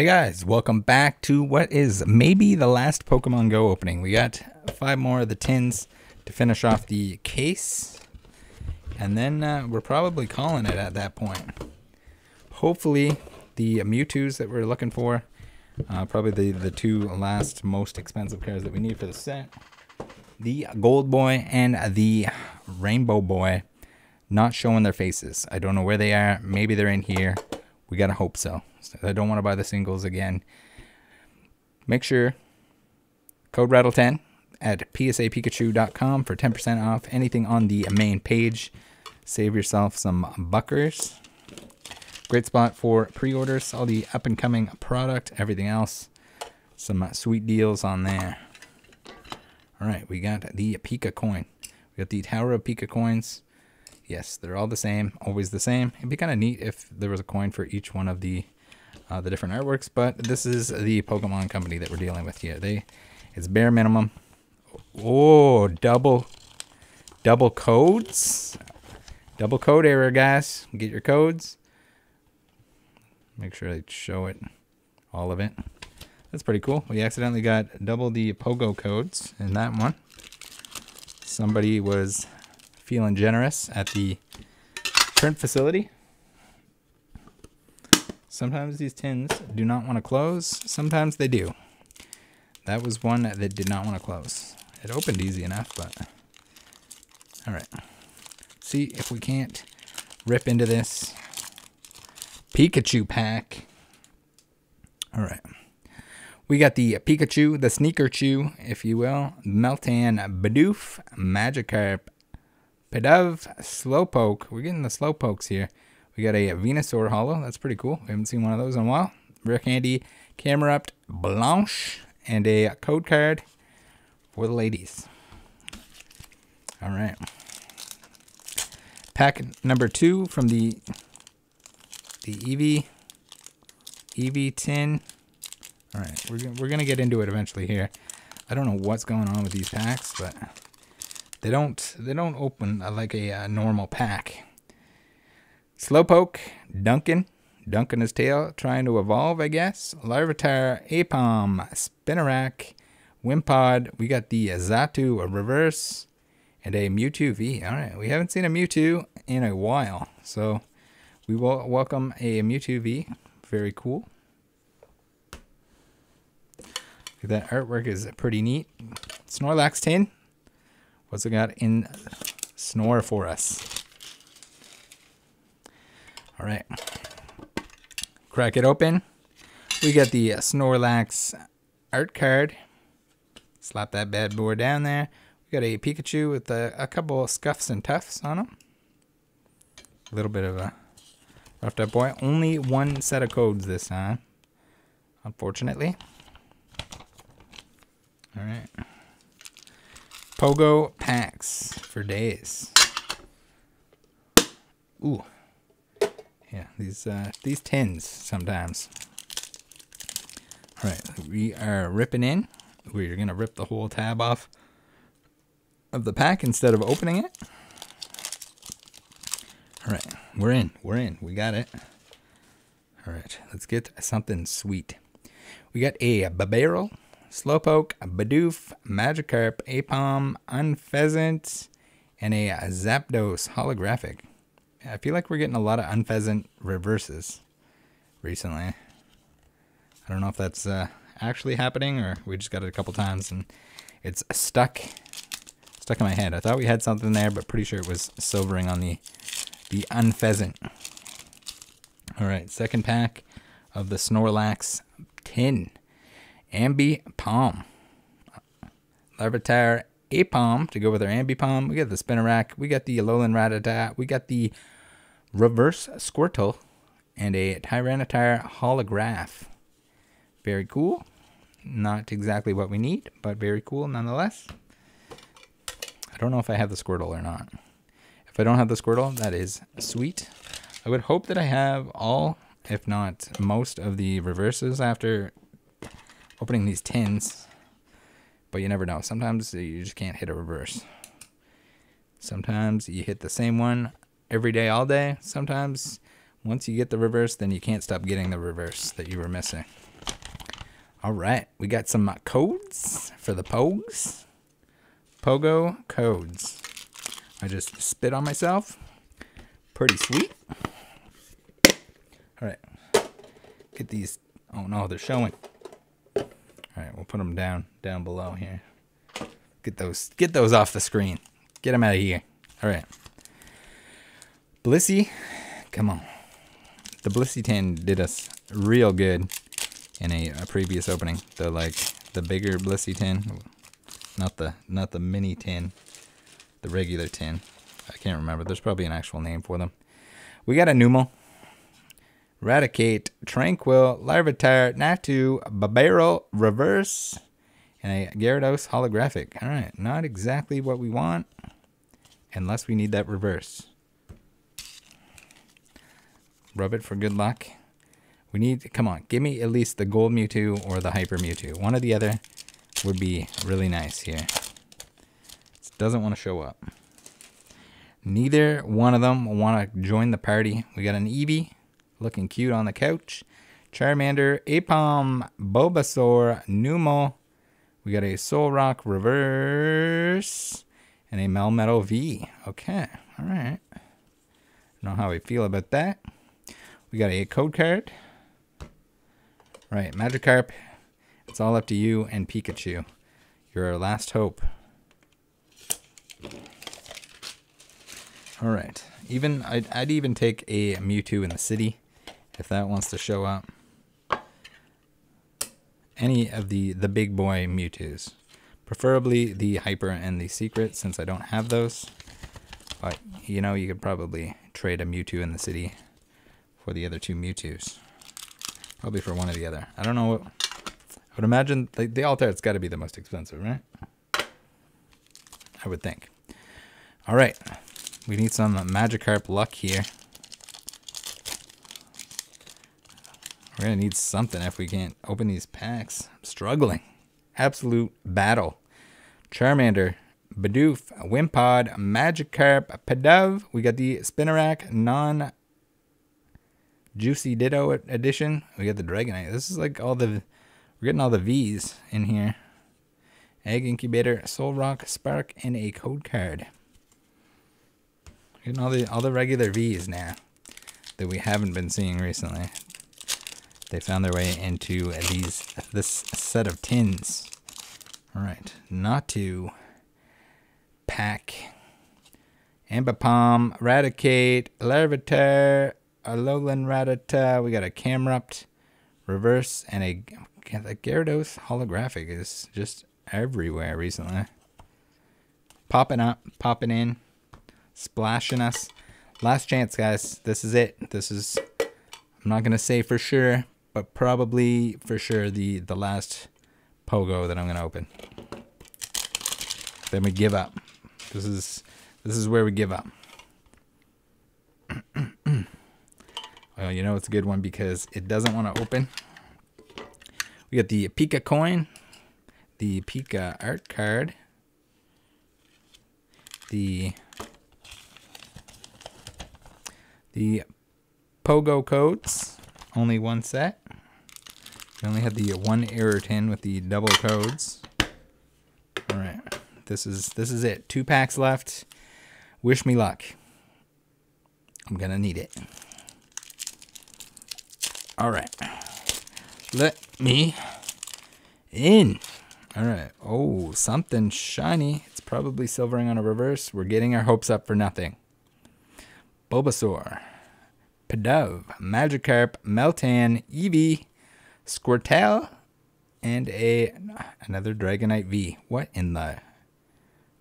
Hey guys, welcome back to what is maybe the last Pokemon Go opening. We got five more of the tins to finish off the case. And then uh, we're probably calling it at that point. Hopefully the Mewtwo's that we're looking for. Uh, probably the, the two last most expensive cards that we need for the set. The Gold Boy and the Rainbow Boy not showing their faces. I don't know where they are. Maybe they're in here. We gotta hope so. I don't want to buy the singles again. Make sure code rattle10 at psapikachu.com for 10% off anything on the main page. Save yourself some buckers. Great spot for pre-orders, all the up and coming product, everything else. Some sweet deals on there. All right, we got the Pika coin. We got the Tower of Pika coins. Yes, they're all the same, always the same. It'd be kind of neat if there was a coin for each one of the uh, the different artworks, but this is the Pokemon company that we're dealing with here. They, it's bare minimum. Oh, double, double codes, double code error, guys. Get your codes. Make sure I show it, all of it. That's pretty cool. We accidentally got double the Pogo codes in that one. Somebody was feeling generous at the print facility. Sometimes these tins do not want to close. Sometimes they do. That was one that did not want to close. It opened easy enough, but... Alright. See if we can't rip into this Pikachu pack. Alright. We got the Pikachu, the Sneaker Chew, if you will. Meltan Bidoof, Magikarp, Pidove, Slowpoke. We're getting the Slowpokes here. We got a Venusaur Holo. That's pretty cool. We haven't seen one of those in a while. Rare Candy, Camerupt, Blanche, and a code card for the ladies. All right. Pack number two from the the Eevee Eevee tin. All right, we're we're gonna get into it eventually here. I don't know what's going on with these packs, but they don't they don't open uh, like a, a normal pack. Slowpoke, Duncan, Duncan his tail, trying to evolve, I guess. Larvitar, Aipom, Spinarak, Wimpod. We got the uh, Xatu, a reverse, and a Mewtwo V. All right, we haven't seen a Mewtwo in a while, so we will welcome a Mewtwo V. Very cool. That artwork is pretty neat. Snorlax tin. What's it got in Snore for us? All right. Crack it open. We got the uh, Snorlax art card. Slap that bad boy down there. We got a Pikachu with a, a couple scuffs and tufts on him. A little bit of a roughed up boy. Only one set of codes this time, unfortunately. All right. Pogo packs for days. Ooh. Yeah, these uh, these tins sometimes. All right, we are ripping in. We're gonna rip the whole tab off of the pack instead of opening it. All right, we're in. We're in. We got it. All right, let's get something sweet. We got a Bibarel, Slowpoke, Bidoof, Magikarp, Aipom, Unfezant, and a Zapdos holographic. I feel like we're getting a lot of Unfezant reverses recently. I don't know if that's uh, actually happening or we just got it a couple times and it's stuck stuck in my head. I thought we had something there, but pretty sure it was silvering on the the Unfezant. All right, second pack of the Snorlax tin. Ambipom. Larvitar Aipom to go with our Ambipom. We got the Spinarak. We got the Alolan Rattata. We got the Reverse Squirtle and a Tyranitar Holograph. Very cool. Not exactly what we need, but very cool nonetheless. I don't know if I have the Squirtle or not. If I don't have the Squirtle, that is sweet. I would hope that I have all, if not most, of the reverses after opening these tins. But you never know. Sometimes you just can't hit a reverse. Sometimes you hit the same one every day, all day. Sometimes Once you get the reverse, then you can't stop getting the reverse that you were missing. All right, we got some uh, codes for the Pogues. Pogo codes. I just spit on myself. Pretty sweet. All right, get these. Oh no, they're showing. All right, we'll put them down down below here. Get those get those off the screen. Get them out of here. All right. Blissey, come on. The Blissey 10 did us real good in a, a previous opening. The like the bigger Blissey 10, not the not the mini 10, the regular 10. I can't remember. There's probably an actual name for them. We got a Numel, Raticate, Tranquill, Larvitar, Natu, Bibarel, Reverse, and a Gyarados holographic. All right, not exactly what we want, unless we need that reverse. Rub it for good luck. We need, come on, give me at least the Gold Mewtwo or the Hyper Mewtwo. One or the other would be really nice here. It doesn't want to show up. Neither one of them want to join the party. We got an Eevee looking cute on the couch. Charmander, Aipom, Bulbasaur, Numel, we got a Solrock reverse and a Melmetal V. Okay, all right. Know how we feel about that. We got a code card. Right, Magikarp. It's all up to you and Pikachu. You're our last hope. All right. Even I'd, I'd even take a Mewtwo in the city if that wants to show up any of the, the big boy Mewtwo's. Preferably the Hyper and the Secret, since I don't have those. But, you know, you could probably trade a Mewtwo in the city for the other two Mewtwo's. Probably for one or the other. I don't know what... I would imagine the, the Altar's got to be the most expensive, right? I would think. All right. We need some Magikarp luck here. We're to need something if we can't open these packs. I'm struggling. Absolute battle. Charmander, Bidoof, Wimpod, Magikarp, Pidove. We got the Spinarak non Juicy Ditto edition. We got the Dragonite. This is like all the we're getting all the V's in here. Egg Incubator, Solrock, Spark, and a code card. Getting all the all the regular V's now that we haven't been seeing recently they found their way into these this set of tins. All right, Natu Pack, Ambipom, Raticate, Larvitar, Alolan Rattata. We got a Camerupt, Reverse, and a, a Gyarados holographic is just everywhere recently. Popping up, popping in, splashing us. Last chance, guys. This is it. This is, I'm not going to say for sure, but probably for sure the the last pogo that I'm gonna open. Then we give up. This is this is where we give up. well, you know it's a good one because it doesn't want to open. We got the Pika coin, the Pika art card, the the Pogo codes, only one set. We only had the one error tin with the double codes. All right, this is this is it. Two packs left. Wish me luck. I'm gonna need it. All right, let me in. All right. Oh, something shiny. It's probably silvering on a reverse. We're getting our hopes up for nothing. Bulbasaur, Pidove, Magikarp, Meltan, Eevee, Squirtle, and a another Dragonite V. What in the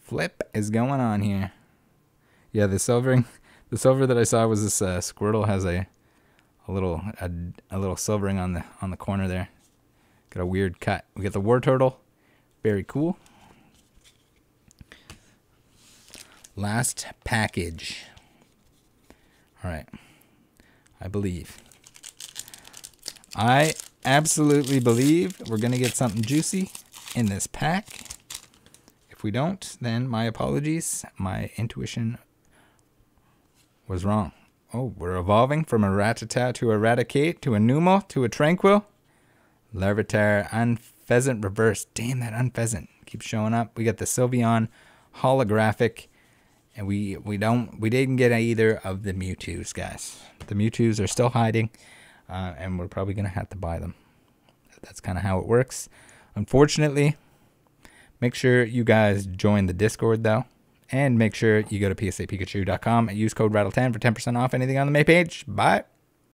flip is going on here? Yeah, the silvering, the silver that I saw was this uh, Squirtle has a a little a, a little silvering on the on the corner there. Got a weird cut. We got the Wartortle, very cool. Last package. All right, I believe. I absolutely believe we're going to get something juicy in this pack. If we don't, then my apologies. My intuition was wrong. Oh, we're evolving from a Rattata to a Raticate to a Numel to a Tranquill. Larvitar, Unfezant reverse. Damn, that Unfezant keeps showing up. We got the Sylveon holographic. And we, we don't we didn't get either of the Mewtwo's, guys. The Mewtwo's are still hiding. Uh, and we're probably gonna have to buy them. That's kind of how it works. Unfortunately, make sure you guys join the Discord though. And make sure you go to psapikachu.com and use code RATTLE10 for 10% off anything on the May page. Bye.